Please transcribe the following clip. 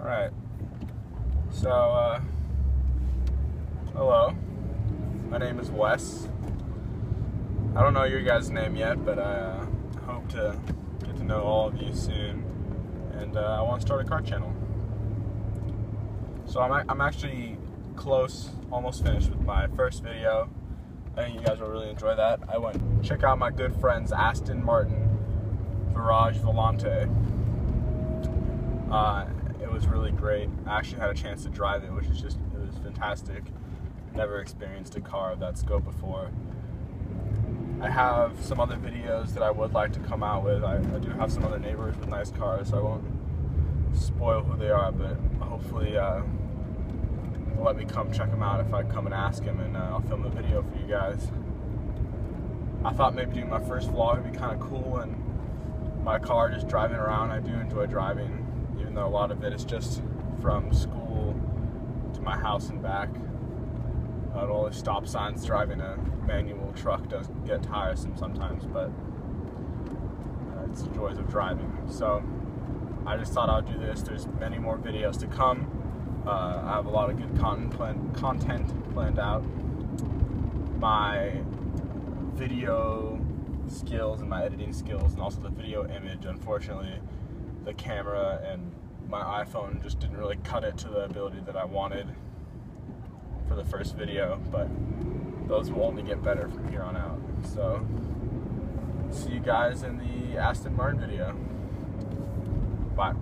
Alright. So, uh, hello. My name is Wes. I don't know your guys' name yet, but I uh, hope to get to know all of you soon. And uh, I want to start a car channel. So I'm, I'm actually close, almost finished with my first video. I think you guys will really enjoy that. I went check out my good friends Aston Martin Virage Volante. Uh, was really great. I actually had a chance to drive it, which is just it was fantastic. Never experienced a car of that scope before. I have some other videos that I would like to come out with. I, I do have some other neighbors with nice cars, so I won't spoil who they are, but hopefully uh, they'll let me come check them out if I come and ask them, and uh, I'll film the video for you guys. I thought maybe doing my first vlog would be kind of cool, and my car just driving around. I do enjoy driving even though a lot of it is just from school to my house and back. Uh, all the stop signs driving a manual truck does get tiresome sometimes, but uh, it's the joys of driving. So I just thought I'd do this. There's many more videos to come. Uh, I have a lot of good content, plan content planned out. My video skills and my editing skills and also the video image, unfortunately, the camera and my iPhone just didn't really cut it to the ability that I wanted for the first video, but those will only get better from here on out. So, see you guys in the Aston Martin video. Bye.